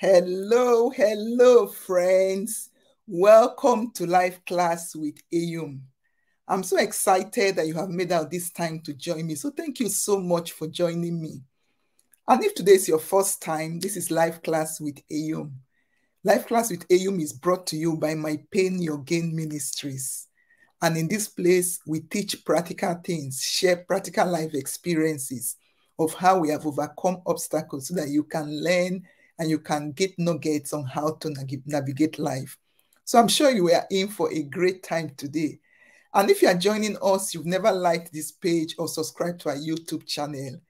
Hello, hello, friends. Welcome to Life Class with Eyum. I'm so excited that you have made out this time to join me. So, thank you so much for joining me. And if today is your first time, this is Life Class with Eyum. Life Class with Eyum is brought to you by My Pain Your Gain Ministries. And in this place, we teach practical things, share practical life experiences of how we have overcome obstacles so that you can learn and you can get nuggets on how to navigate life. So I'm sure you are in for a great time today. And if you are joining us, you've never liked this page or subscribed to our YouTube channel,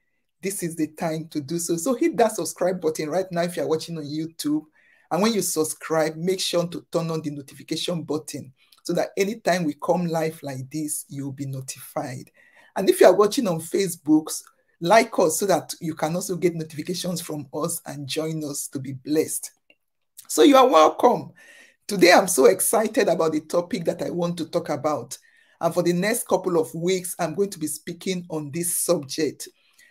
this is the time to do so. So hit that subscribe button right now if you're watching on YouTube. And when you subscribe, make sure to turn on the notification button so that anytime we come live like this, you'll be notified. And if you are watching on Facebook, like us so that you can also get notifications from us and join us to be blessed. So you are welcome. Today, I'm so excited about the topic that I want to talk about. And for the next couple of weeks, I'm going to be speaking on this subject.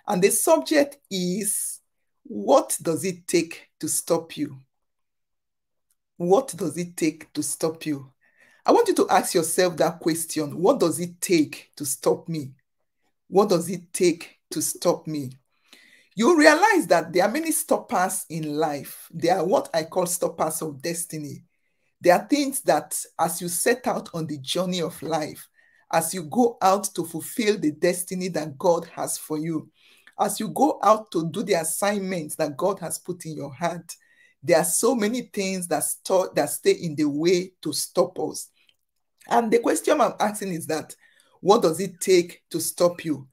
And the subject is what does it take to stop you? What does it take to stop you? I want you to ask yourself that question What does it take to stop me? What does it take to stop me? You realize that there are many stoppers in life. They are what I call stoppers of destiny. There are things that, as you set out on the journey of life, as you go out to fulfill the destiny that God has for you, as you go out to do the assignments that God has put in your heart, there are so many things that, st- that stay in the way to stop us. And the question I'm asking is that what does it take to stop you?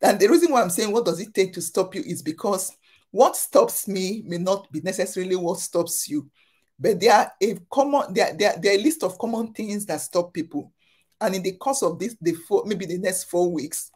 And the reason why I'm saying what does it take to stop you is because what stops me may not be necessarily what stops you. But there are a common there, there, there are a list of common things that stop people. And in the course of this, the four, maybe the next four weeks,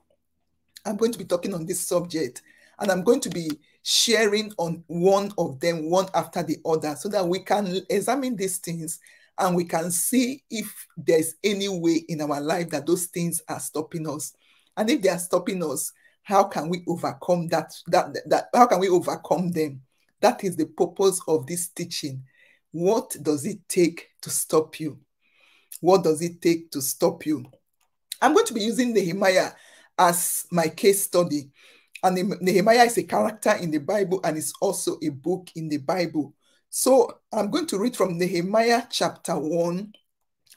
I'm going to be talking on this subject. And I'm going to be sharing on one of them, one after the other, so that we can examine these things and we can see if there's any way in our life that those things are stopping us. And if they are stopping us, how can we overcome that? That, that how can we overcome them? That is the purpose of this teaching. What does it take to stop you? What does it take to stop you? I'm going to be using Nehemiah as my case study. And Nehemiah is a character in the Bible and it's also a book in the Bible. So I'm going to read from Nehemiah chapter 1.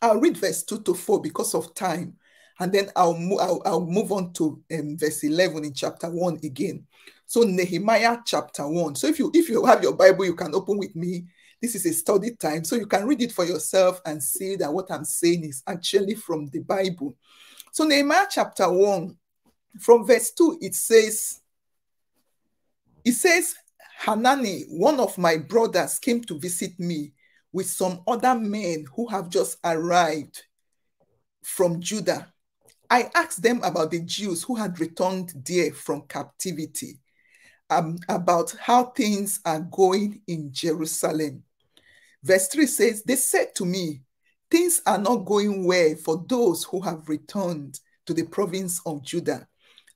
I'll read verse 2 to 4 because of time. And then I'll, mo- I'll, I'll move on to um, verse 11 in chapter 1 again. So Nehemiah chapter 1. So if you if you have your Bible, you can open with me. This is a study time. So you can read it for yourself and see that what I'm saying is actually from the Bible. So Nehemiah chapter 1, from verse 2, it says, it says, Hanani, one of my brothers, came to visit me with some other men who have just arrived from Judah. I asked them about the Jews who had returned there from captivity, um, about how things are going in Jerusalem. Verse 3 says, They said to me, Things are not going well for those who have returned to the province of Judah.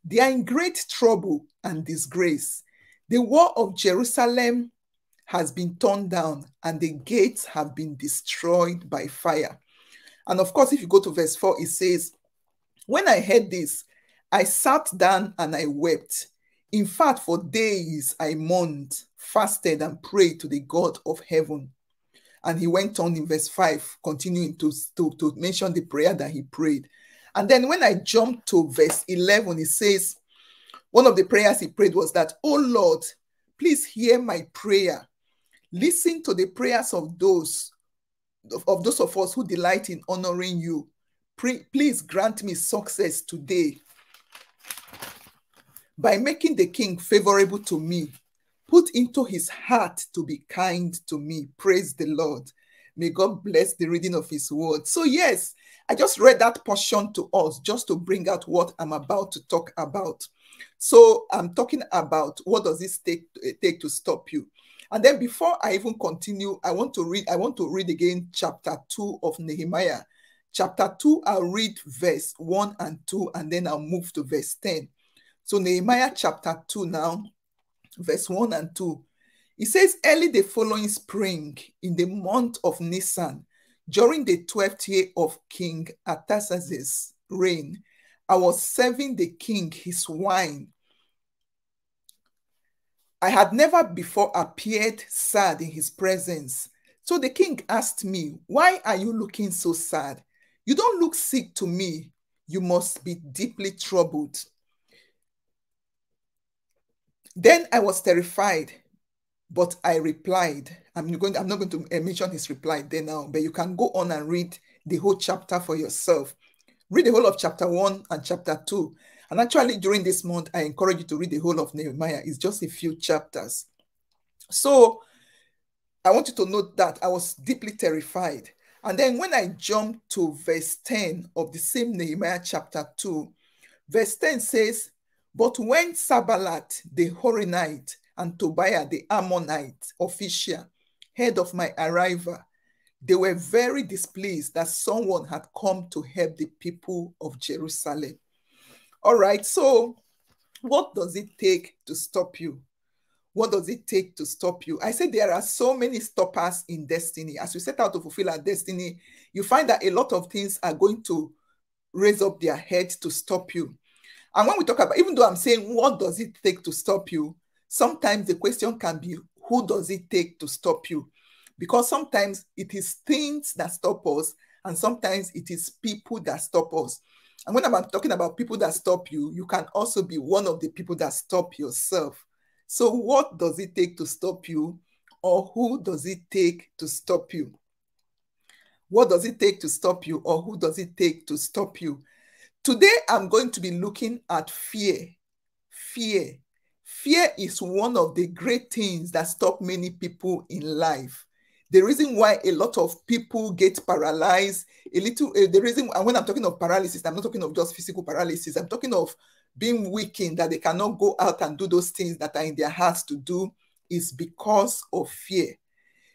They are in great trouble and disgrace. The wall of Jerusalem has been torn down and the gates have been destroyed by fire. And of course, if you go to verse 4, it says, when I heard this, I sat down and I wept. In fact, for days I mourned, fasted, and prayed to the God of heaven. And he went on in verse 5, continuing to, to, to mention the prayer that he prayed. And then when I jumped to verse 11, it says, one of the prayers he prayed was that, Oh Lord, please hear my prayer. Listen to the prayers of those of those of us who delight in honoring you please grant me success today by making the king favorable to me. Put into his heart to be kind to me. Praise the Lord. May God bless the reading of his word. So, yes, I just read that portion to us just to bring out what I'm about to talk about. So, I'm talking about what does this take, take to stop you? And then before I even continue, I want to read, I want to read again chapter 2 of Nehemiah chapter 2, I'll read verse 1 and 2, and then I'll move to verse 10. So, Nehemiah chapter 2 now, verse 1 and 2. It says, early the following spring, in the month of Nisan, during the 12th year of King Artaxerxes' reign, I was serving the king his wine. I had never before appeared sad in his presence. So the king asked me, Why are you looking so sad? You don't look sick to me. You must be deeply troubled. Then I was terrified, but I replied, I'm, going, I'm not going to eh, mention his reply there now, but you can go on and read the whole chapter for yourself. Read the whole of chapter 1 and chapter 2. And actually, during this month, I encourage you to read the whole of Nehemiah. It's just a few chapters. So I want you to note that I was deeply terrified. And then when I jump to verse 10 of the same Nehemiah chapter 2, verse 10 says, But when Sanballat the Horonite and Tobiah the Ammonite official heard of my arrival, they were very displeased that someone had come to help the people of Jerusalem. All right, so what does it take to stop you? What does it take to stop you? I said there are so many stoppers in destiny. As we set out to fulfill our destiny, you find that a lot of things are going to raise up their heads to stop you. And when we talk about, even though I'm saying, what does it take to stop you? Sometimes the question can be, who does it take to stop you? because sometimes it is things that stop us and sometimes it is people that stop us and when i'm talking about people that stop you you can also be one of the people that stop yourself so what does it take to stop you or who does it take to stop you? What does it take to stop you or who does it take to stop you? Today i'm going to be looking at fear. Fear. Fear is one of the great things that stop many people in life. The reason why a lot of people get paralyzed, a little, uh, the reason, and when I'm talking of paralysis, I'm not talking of just physical paralysis, I'm talking of being weakened, that they cannot go out and do those things that are in their hearts to do, is because of fear.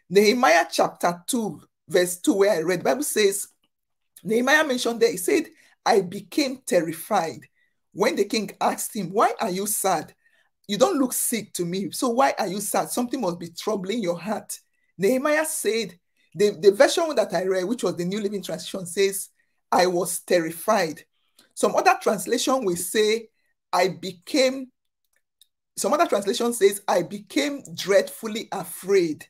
Nehemiah chapter 2, verse 2, where I read, Bible says, Nehemiah mentioned there, he said, I became terrified when the king asked him, Why are you sad? You don't look sick to me. So why are you sad? Something must be troubling your heart. Nehemiah said, the, the version that I read, which was the New Living Translation, says, I was terrified. Some other translation will say, I became, some other translation says, I became dreadfully afraid.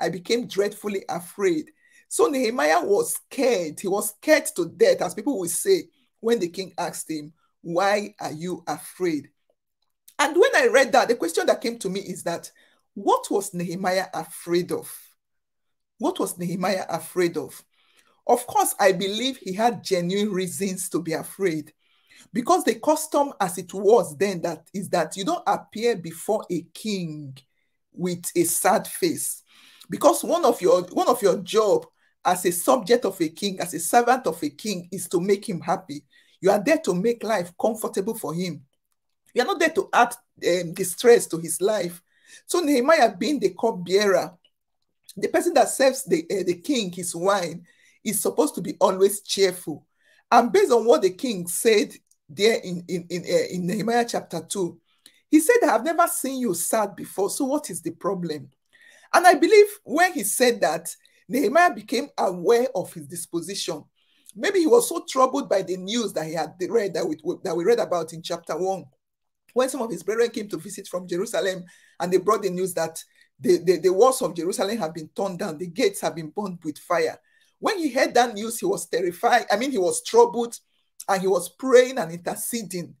I became dreadfully afraid. So Nehemiah was scared. He was scared to death, as people will say when the king asked him, Why are you afraid? And when I read that, the question that came to me is that what was Nehemiah afraid of? What was Nehemiah afraid of? Of course, I believe he had genuine reasons to be afraid. Because the custom as it was then that is that you don't appear before a king with a sad face. Because one of your one of your job as a subject of a king, as a servant of a king, is to make him happy. You are there to make life comfortable for him. You are not there to add um, distress to his life. So Nehemiah being the cupbearer, the person that serves the, uh, the king his wine is supposed to be always cheerful. And based on what the king said there in, in, in, uh, in Nehemiah chapter 2, he said, I have never seen you sad before. So what is the problem? And I believe when he said that, Nehemiah became aware of his disposition. Maybe he was so troubled by the news that he had read that we, that we read about in chapter 1 when some of his brethren came to visit from Jerusalem and they brought the news that the, the, the walls of Jerusalem have been torn down, the gates have been burned with fire. When he heard that news, he was terrified. I mean, he was troubled and he was praying and interceding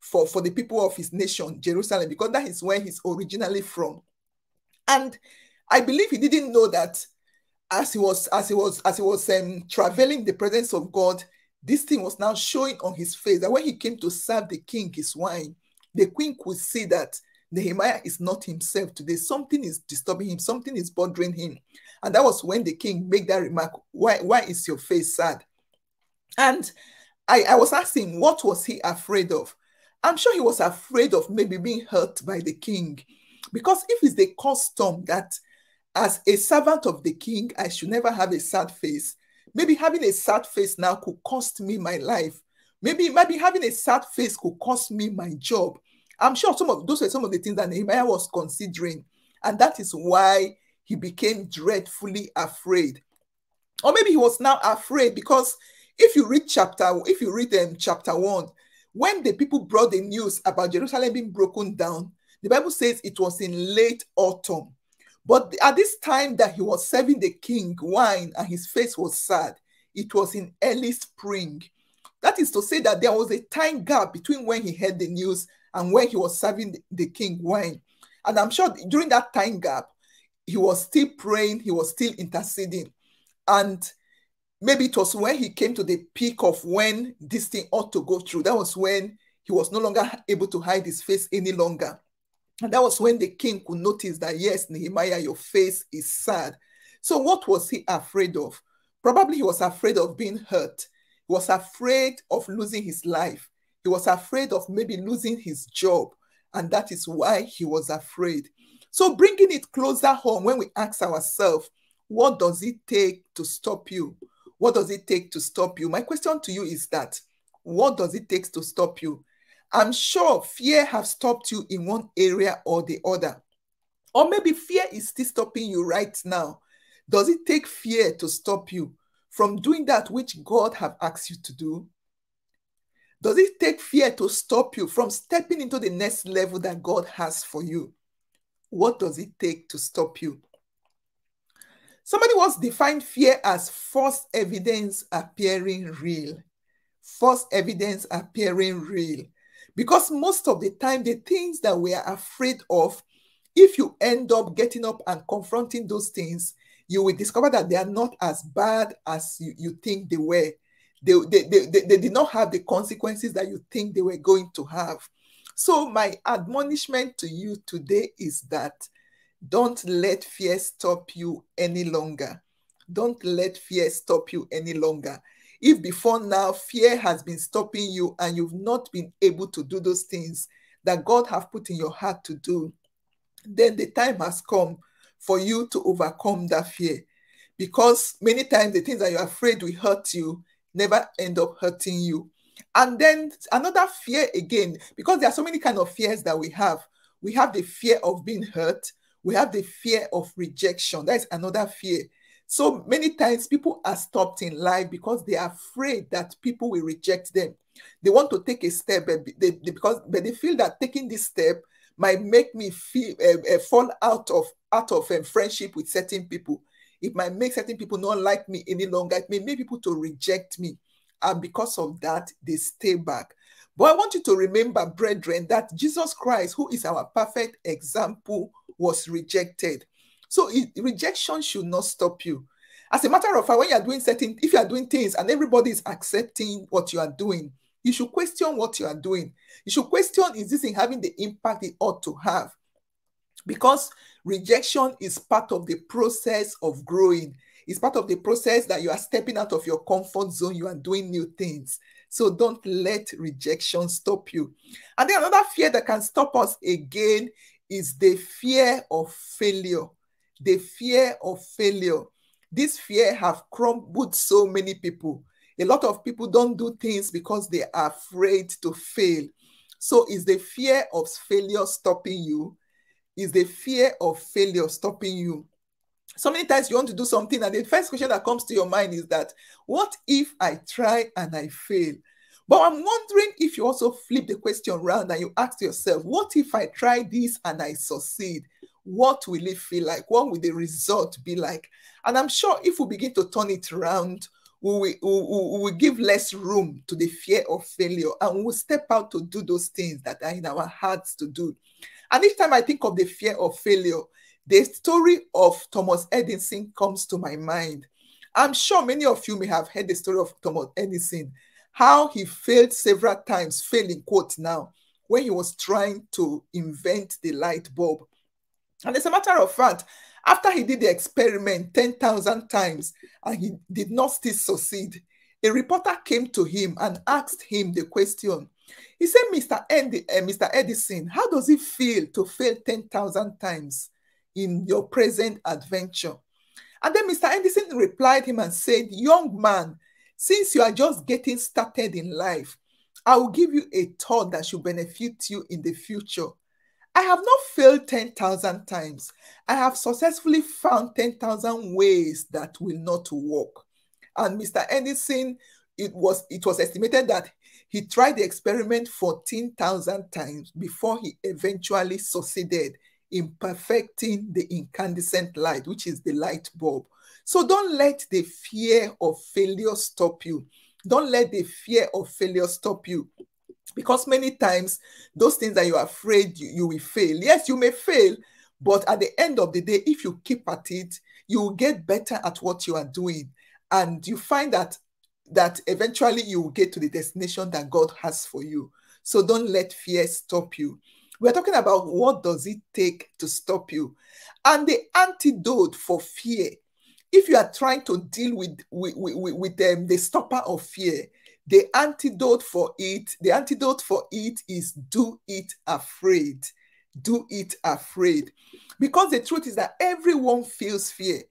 for, for the people of his nation, Jerusalem, because that is where he's originally from. And I believe he didn't know that as he was as he was as he was um, traveling the presence of God, this thing was now showing on his face that when he came to serve the king his wine, the queen could see that Nehemiah is not himself today. Something is disturbing him, something is bothering him. And that was when the king made that remark, why, why is your face sad? And I, I was asking, what was he afraid of? I'm sure he was afraid of maybe being hurt by the king. Because if it's the custom that as a servant of the king, I should never have a sad face, maybe having a sad face now could cost me my life. Maybe, maybe having a sad face could cost me my job. I'm sure some of those were some of the things that Nehemiah was considering. And that is why he became dreadfully afraid. Or maybe he was now afraid because if you read chapter, if you read um, chapter one, when the people brought the news about Jerusalem being broken down, the Bible says it was in late autumn. But at this time that he was serving the king wine and his face was sad, it was in early spring. That is to say that there was a time gap between when he heard the news and when he was serving the king wine. And I'm sure during that time gap, he was still praying, he was still interceding. And maybe it was when he came to the peak of when this thing ought to go through. That was when he was no longer able to hide his face any longer. And that was when the king could notice that, yes, Nehemiah, your face is sad. So, what was he afraid of? Probably he was afraid of being hurt. He was afraid of losing his life. He was afraid of maybe losing his job. And that is why he was afraid. So, bringing it closer home, when we ask ourselves, what does it take to stop you? What does it take to stop you? My question to you is that what does it take to stop you? I'm sure fear has stopped you in one area or the other. Or maybe fear is still stopping you right now. Does it take fear to stop you from doing that which God have asked you to do? Does it take fear to stop you from stepping into the next level that God has for you? What does it take to stop you? Somebody once defined fear as false evidence appearing real. False evidence appearing real. Because most of the time, the things that we are afraid of, if you end up getting up and confronting those things, you will discover that they are not as bad as you, you think they were. They, they, they, they, they did not have the consequences that you think they were going to have. So, my admonishment to you today is that don't let fear stop you any longer. Don't let fear stop you any longer. If before now fear has been stopping you and you've not been able to do those things that God have put in your heart to do, then the time has come for you to overcome that fear. Because many times the things that you're afraid will hurt you never end up hurting you. And then another fear again, because there are so many kind of fears that we have. We have the fear of being hurt. We have the fear of rejection. That is another fear. So many times people are stopped in life because they are afraid that people will reject them. They want to take a step, but they, because but they feel that taking this step might make me feel uh, uh, fall out of out of um, friendship with certain people. It might make certain people not like me any longer. It may make people to reject me, and because of that, they stay back. But I want you to remember, brethren, that Jesus Christ, who is our perfect example, was rejected. So it, rejection should not stop you. As a matter of fact, when you are doing certain, if you are doing things and everybody is accepting what you are doing, you should question what you are doing. You should question is this in having the impact it ought to have? Because rejection is part of the process of growing. It's part of the process that you are stepping out of your comfort zone, you are doing new things. So don't let rejection stop you. And then another fear that can stop us again is the fear of failure the fear of failure. This fear have crumbled so many people. A lot of people don't do things because they are afraid to fail. So is the fear of failure stopping you? Is the fear of failure stopping you? So many times you want to do something, and the first question that comes to your mind is that, what if I try and I fail? But I'm wondering if you also flip the question around and you ask yourself, what if I try this and I succeed? what will it feel like? What will the result be like? And I'm sure if we begin to turn it around, we will, we we give less room to the fear of failure and we will step out to do those things that are in our hearts to do. And each time I think of the fear of failure, the story of Thomas Edison comes to my mind. I'm sure many of you may have heard the story of Thomas Edison, how he failed several times, failing quote now, when he was trying to invent the light bulb. And as a matter of fact, after he did the experiment 10,000 times and he did not still succeed, a reporter came to him and asked him the question. He said, Mr. Ed- uh, Mr. Edison, how does it feel to fail 10,000 times in your present adventure? And then Mr. Edison replied him and said, Young man, since you are just getting started in life, I will give you a thought that should benefit you in the future. I have not failed 10,000 times. I have successfully found 10,000 ways that will not work. And Mr. Edison, it was it was estimated that he tried the experiment 14,000 times before he eventually succeeded in perfecting the incandescent light, which is the light bulb. So don't let the fear of failure stop you. Don't let the fear of failure stop you. Because many times, those things that you're afraid you, you will fail. Yes, you may fail, but at the end of the day, if you keep at it, you will get better at what you are doing. And you find that that eventually you will get to the destination that God has for you. So don't let fear stop you. We're talking about what does it take to stop you. And the antidote for fear, if you are trying to deal with, with, with, with um, the stopper of fear, the antidote for it, the antidote for it is do it afraid. Do it afraid. Because the truth is that everyone feels fear.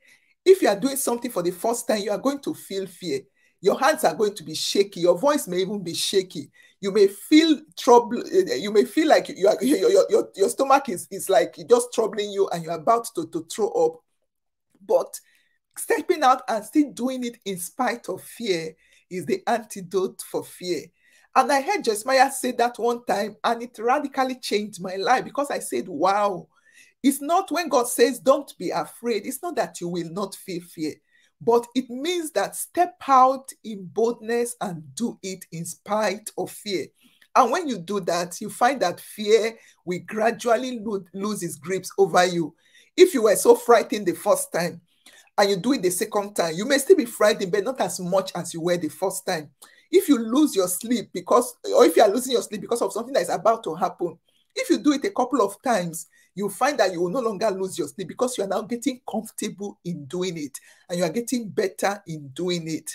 If you are doing something for the first time, you are going to feel fear. Your hands are going to be shaky. Your voice may even be shaky. You may feel trouble. Eh, you may feel like you are, your, your, your, stomach is, is like just troubling you and you're about to, to throw up. But stepping out and still doing it in spite of fear is the antidote for fear. And I heard Joyce Meyer say that one time, and it radically changed my life because I said, Wow, it's not when God says, Don't be afraid, it's not that you will not feel fear, but it means that step out in boldness and do it in spite of fear. And when you do that, you find that fear will gradually lo lose its grips over you. If you were so frightened the first time, and you do it the second time, you may still be frightened, but not as much as you were the first time. If you lose your sleep because, or if you are losing your sleep because of something that is about to happen, if you do it a couple of times, you find that you will no longer lose your sleep because you are now getting comfortable in doing it and you are getting better in doing it.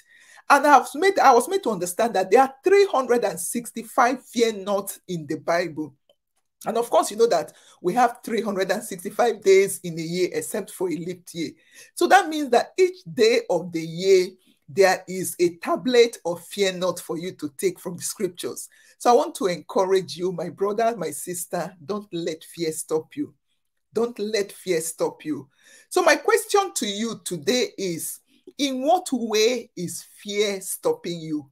And I was made, I was made to understand that there are 365 fear not in the Bible. And of course, you know that we have 365 days in a year except for a leap year. So that means that each day of the year, there is a tablet of fear not for you to take from the scriptures. So I want to encourage you, my brother, my sister, don't let fear stop you. Don't let fear stop you. So my question to you today is, in what way is fear stopping you?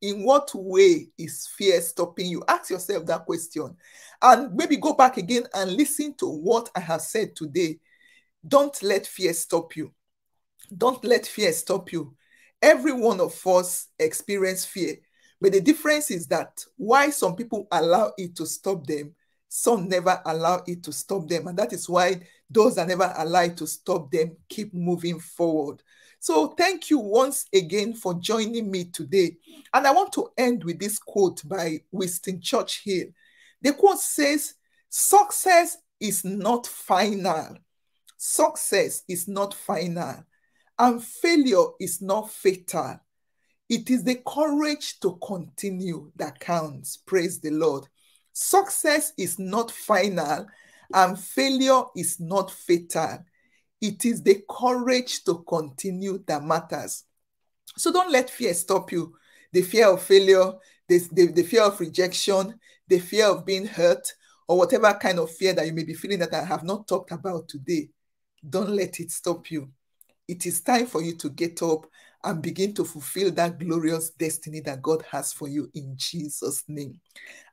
in what way is fear stopping you? Ask yourself that question and maybe go back again and listen to what I have said today. Don't let fear stop you. Don't let fear stop you. Every one of us experience fear, but the difference is that why some people allow it to stop them, some never allow it to stop them. And that is why those that never allow it to stop them keep moving forward. So thank you once again for joining me today. And I want to end with this quote by Winston Churchill. The quote says, Success is not final. Success is not final. And failure is not fatal. It is the courage to continue that counts. Praise the Lord. Success is not final and failure is not fatal. It is the courage to continue that matters. So don't let fear stop you. The fear of failure, the, the, the fear of rejection, the fear of being hurt, or whatever kind of fear that you may be feeling that I have not talked about today. Don't let it stop you. It is time for you to get up and begin to fulfill that glorious destiny that God has for you in Jesus' name.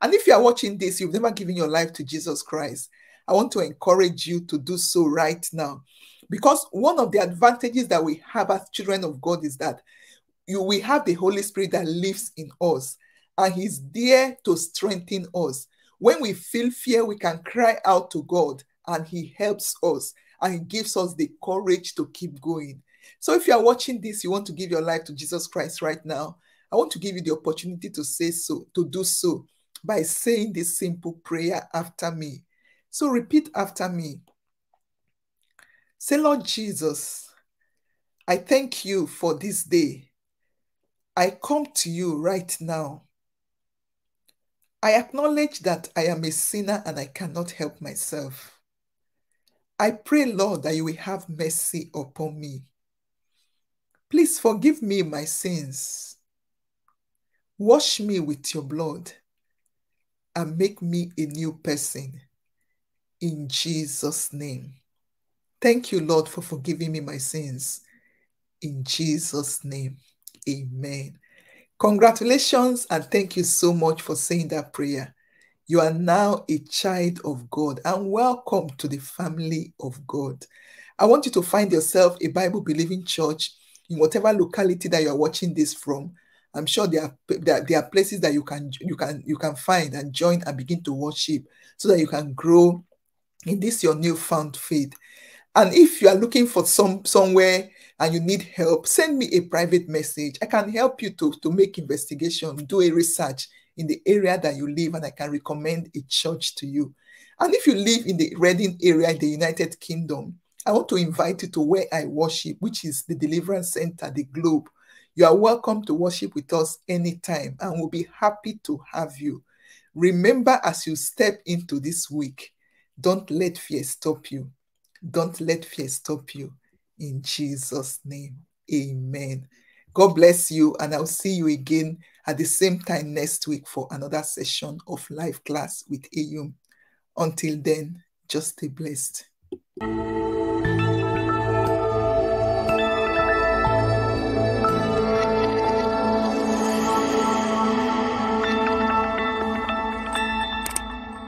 And if you are watching this, you've never given your life to Jesus Christ, I want to encourage you to do so right now. Because one of the advantages that we have as children of God is that you, we have the Holy Spirit that lives in us and He's there to strengthen us. When we feel fear, we can cry out to God and He helps us and gives us the courage to keep going. So if you are watching this, you want to give your life to Jesus Christ right now, I want to give you the opportunity to say so, to do so by saying this simple prayer after me. So repeat after me. Say, Lord Jesus, I thank you for this day. I come to you right now. I acknowledge that I am a sinner and I cannot help myself. I pray, Lord, that you will have mercy upon me. Please forgive me my sins. Wash me with your blood and make me a new person. in Jesus' name. Thank you, Lord, for forgiving me my sins. In Jesus' name, amen. Congratulations and thank you so much for saying that prayer. You are now a child of God and welcome to the family of God. I want you to find yourself a Bible believing church in whatever locality that you are watching this from. I'm sure there are, there, there are places that you can you can you can find and join and begin to worship so that you can grow in this your newfound faith. And if you are looking for some somewhere and you need help, send me a private message. I can help you to, to make investigation, do a research in the area that you live, and I can recommend a church to you. And if you live in the Reading area in the United Kingdom, I want to invite you to where I worship, which is the Deliverance Center, the Globe. You are welcome to worship with us anytime, and we'll be happy to have you. Remember, as you step into this week, don't let fear stop you. Don't let fear stop you. In Jesus' name, amen. God bless you, and I'll see you again at the same time next week for another session of live class with Eyum. Until then, just stay blessed.